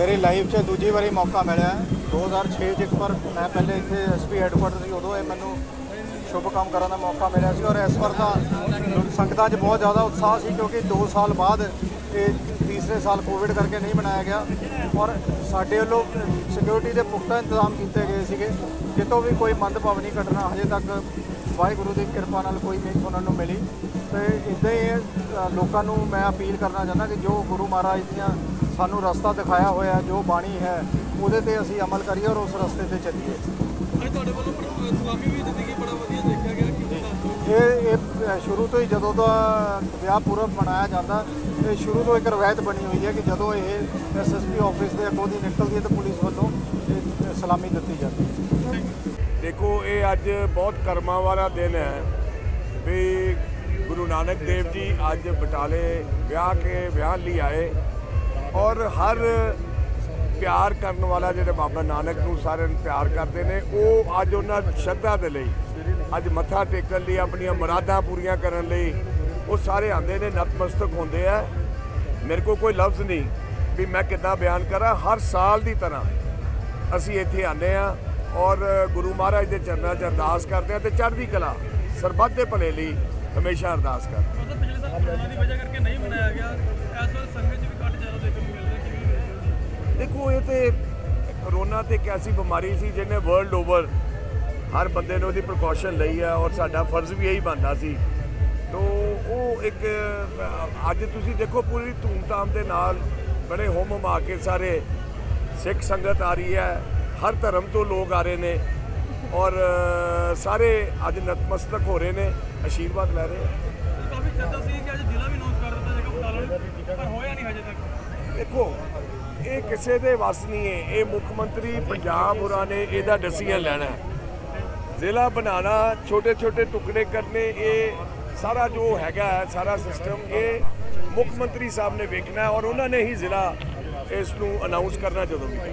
ਮੇਰੀ ਲਾਈਫ 'ਚ ਦੂਜੀ ਵਾਰੀ ਮੌਕਾ ਮਿਲਿਆ 2006 'ਚ ਇੱਕ ਵਾਰ ਮੈਂ ਪਹਿਲੇ ਇੱਥੇ ਐਸਪੀ ਹੈੱਡਕੁਆਟਰ ਸੀ, ਉਦੋਂ ਇਹ ਮੈਨੂੰ ਸ਼ੁਭ ਕੰਮ ਕਰਨ ਦਾ ਮੌਕਾ ਮਿਲਿਆ ਸੀ। ਔਰ ਇਸ ਵਾਰ ਤਾਂ ਸੰਗਤਾਂ 'ਚ ਬਹੁਤ ਜ਼ਿਆਦਾ ਉਤਸ਼ਾਹ ਸੀ, ਕਿਉਂਕਿ 2 ਸਾਲ ਬਾਅਦ ਇਹ ਤੀਸਰੇ ਸਾਲ ਕੋਵਿਡ ਕਰਕੇ ਨਹੀਂ ਬਣਾਇਆ ਗਿਆ। ਔਰ ਸਾਡੇ ਵੱਲੋਂ ਸਿਕਿਉਰਿਟੀ ਦੇ ਪੁਖਤਾ ਇੰਤਜ਼ਾਮ ਕੀਤੇ ਗਏ ਸੀਗੇ। ਕਿਤੋਂ ਵੀ ਕੋਈ ਮੰਦਭਾਵਨੀ ਘਟਨਾ ਹਜੇ ਤੱਕ ਵਾਹਿਗੁਰੂ ਦੀ ਕਿਰਪਾ ਨਾਲ ਕੋਈ ਨਹੀਂ ਸੁਣਨ ਨੂੰ ਮਿਲੀ। ਤੇ ਇਦਾਂ ਹੀ ਲੋਕਾਂ ਨੂੰ ਮੈਂ ਅਪੀਲ ਕਰਨਾ ਚਾਹੁੰਦਾ ਕਿ ਜੋ ਗੁਰੂ ਮਹਾਰਾਜ ਦੀਆਂ ਸਾਨੂੰ ਰਸਤਾ ਦਿਖਾਇਆ ਹੋਇਆ ਜੋ ਬਾਣੀ ਹੈ ਉਹਦੇ ਤੇ ਅਸੀਂ ਅਮਲ ਕਰੀਏ ਔਰ ਉਸ ਰਸਤੇ ਤੇ ਚੱਲੀਏ। ਤੁਹਾਡੇ ਵੱਲੋਂ ਪਰ- ਸਲਾਮੀ ਵੀ ਜ਼ਿੰਦਗੀ ਬੜਾ ਵਧੀਆ ਦੇਖਿਆ ਗਿਆ ਕਿ ਦੱਸੋ ਇਹ ਇਹ ਸ਼ੁਰੂ ਤੋਂ ਹੀ ਜਦੋਂ ਦਾ ਵਿਆਹ ਪੂਰਵ ਮਨਾਇਆ ਜਾਂਦਾ ਇਹ ਸ਼ੁਰੂ ਤੋਂ ਇੱਕ ਰਵਾਇਤ ਬਣੀ ਹੋਈ ਹੈ ਕਿ ਜਦੋਂ ਇਹ ਐਸਐਸਪੀ ਆਫਿਸ ਦੇ ਅੱਗੋਂ ਦੀ ਨਿਕਲਦੀ ਹੈ ਤਾਂ ਪੁਲਿਸ ਵੱਲੋਂ ਇਹ ਸਲਾਮੀ ਦਿੱਤੀ ਜਾਂਦੀ ਹੈ। ਦੇਖੋ, ਇਹ ਅੱਜ ਬਹੁਤ ਕਰਮਾਂ ਵਾਲਾ ਦਿਨ ਹੈ ਵੀ ਗੁਰੂ ਨਾਨਕ ਦੇਵ ਜੀ ਅੱਜ ਬਟਾਲੇ ਵਿਆਹ ਕੇ ਵਿਆਹ ਲਈ ਆਏ ਔਰ ਹਰ ਪਿਆਰ ਕਰਨ ਵਾਲਾ ਜਿਹੜੇ ਬਾਬਾ ਨਾਨਕ ਨੂੰ ਸਾਰਿਆਂ ਨੂੰ ਪਿਆਰ ਕਰਦੇ ਨੇ, ਉਹ ਅੱਜ ਉਹਨਾਂ ਸ਼ਰਧਾ ਦੇ ਲਈ, ਅੱਜ ਮੱਥਾ ਟੇਕਣ ਲਈ, ਆਪਣੀਆਂ ਮੁਰਾਦਾਂ ਪੂਰੀਆਂ ਕਰਨ ਲਈ, ਉਹ ਸਾਰੇ ਆਉਂਦੇ ਨੇ, ਨਤਮਸਤਕ ਹੁੰਦੇ ਆ। ਮੇਰੇ ਕੋਲ ਕੋਈ ਲਫ਼ਜ਼ ਨਹੀਂ ਵੀ ਮੈਂ ਕਿੱਦਾਂ ਬਿਆਨ ਕਰਾਂ, ਹਰ ਸਾਲ ਦੀ ਤਰ੍ਹਾਂ ਅਸੀਂ ਇੱਥੇ ਆਨੇ ਆ ਔਰ ਗੁਰੂ ਮਹਾਰਾਜ ਦੇ ਚਰਨਾਂ 'ਚ ਅਰਦਾਸ ਕਰਦੇ ਆ ਤੇ ਚੜ੍ਹਦੀ ਕਲਾ ਸਰਬੱਤ ਦੇ ਭਲੇ ਲਈ ਹਮੇਸ਼ਾ ਅਰਦਾਸ ਕਰਦੇ ਮਤਲਬ ਪਿਛਲੇ ਸਾਲ ਕੋਰੋਨਾ ਦੀ ਵਜ੍ਹਾ ਕਰਕੇ ਨਹੀਂ ਮਨਾਇਆ ਗਿਆ। ਇਸ ਵਾਰ ਸੰਗਤ 'ਚ ਵੀ ਘੱਟ ਜ਼ਿਆਦਾ ਦੇਖਣ ਨੂੰ ਮਿਲ ਰਿਹਾ ਕਿਵੇਂ ਦੇਖਦੇ ਹੋ ਦੇਖੋ ਇਹ ਤੇ ਕਰੋਨਾ ਤੇ ਇੱਕ ਐਸੀ ਬਿਮਾਰੀ ਸੀ ਜਿਹਨੇ ਵਰਲਡ ਓਵਰ ਹਰ ਬੰਦੇ ਨੇ ਉਹਦੀ ਪ੍ਰੀਕਾਸ਼ਨ ਲਈ ਹੈ ਔਰ ਸਾਡਾ ਫਰਜ਼ ਵੀ ਇਹੀ ਬਣਦਾ ਸੀ। ਤੋ ਉਹ ਇੱਕ ਅੱਜ ਤੁਸੀਂ ਦੇਖੋ ਪੂਰੀ ਧੂਮਧਾਮ ਦੇ ਨਾਲ ਬੜੇ ਹੋਮ ਹਮਾ ਕੇ ਸਾਰੇ ਸਿੱਖ ਸੰਗਤ ਆ ਰਹੀ ਹੈ। ਹਰ ਧਰਮ ਤੋਂ ਲੋਕ ਆ ਰਹੇ ਨੇ ਔਰ ਸਾਰੇ ਅੱਜ ਨਤਮਸਤਕ ਹੋ ਰਹੇ ਨੇ ਆਸ਼ੀਰਵਾਦ ਲੈ ਰਹੇ ਆ। ਕਾਫੀ ਚਰਚਾ ਸੀ ਕਿ ਅੱਜ ਜ਼ਿਲ੍ਹਾ ਵੀ ਅਨਾਉਂਸ ਕਰ ਦਿੱਤਾ ਜਾਏਗਾ ਬਟਾਲਾ ਪਰ ਹੋਇਆ ਨਹੀਂ ਹਜੇ ਤੱਕ। ਦੇਖੋ ਇਹ ਕਿਸੇ ਦੇ ਵੱਸ ਨਹੀਂ ਹੈ। ਇਹ ਮੁੱਖ ਮੰਤਰੀ ਪੰਜਾਬ ਹੋਰਾਂ ਨੇ ਇਹਦਾ ਡਿਸੀਜਨ ਲੈਣਾ ਜ਼ਿਲ੍ਹਾ ਬਣਾਉਣਾ ਛੋਟੇ ਛੋਟੇ ਟੁਕੜੇ ਕਰਨੇ ਇਹ ਸਾਰਾ ਜੋ ਹੈਗਾ ਸਾਰਾ ਸਿਸਟਮ ਇਹ ਮੁੱਖ ਮੰਤਰੀ ਸਾਹਿਬ ਨੇ ਵੇਖਣਾ ਔਰ ਉਹਨਾਂ ਨੇ ਹੀ ਜ਼ਿਲ੍ਹਾ ਇਸ ਨੂੰ ਅਨਾਉਂਸ ਕਰਨਾ ਜਦੋਂ ਵੀ।